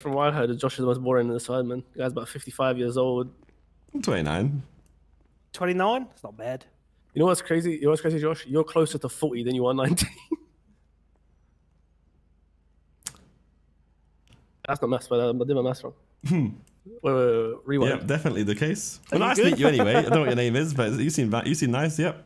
From what I heard, Josh is the most boring in the Sidemen. The guy's about 55 years old. I'm 29. 29? It's not bad. You know what's crazy? You know what's crazy, Josh? You're closer to 40 than you are 19. That's not maths, but um, I did my maths wrong. Hmm. wait, wait, wait, rewind. Yep, definitely the case. Well, nice to meet you anyway. I don't know what your name is, but you seem you seem nice. Yep.